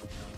Yeah.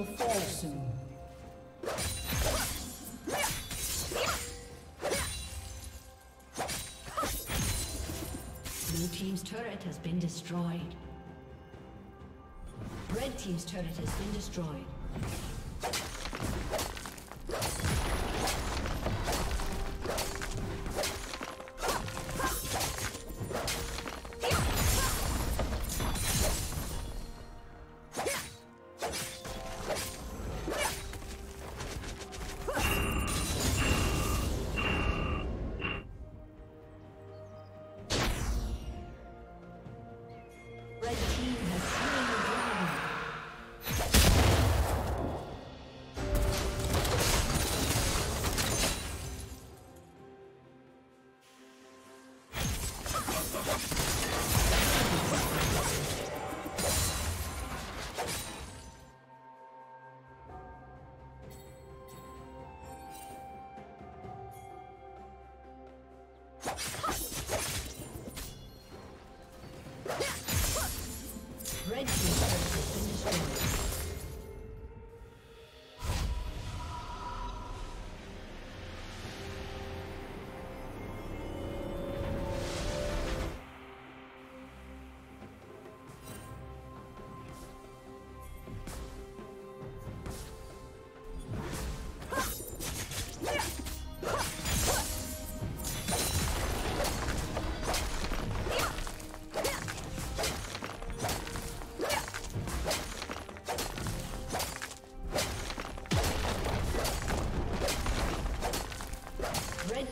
Will fall soon. Blue Team's turret has been destroyed. Red Team's turret has been destroyed.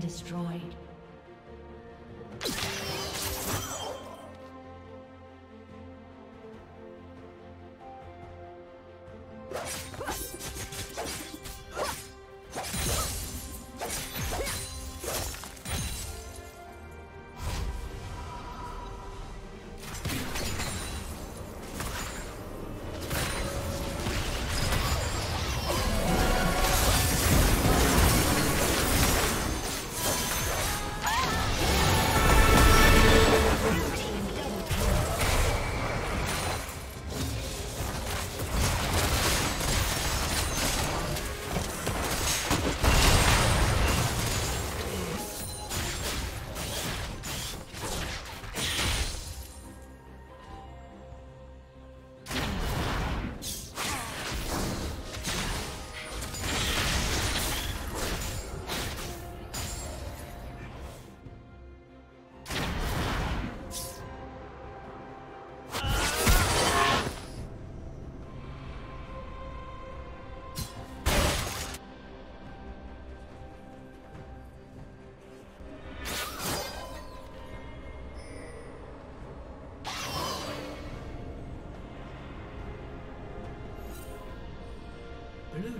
destroyed.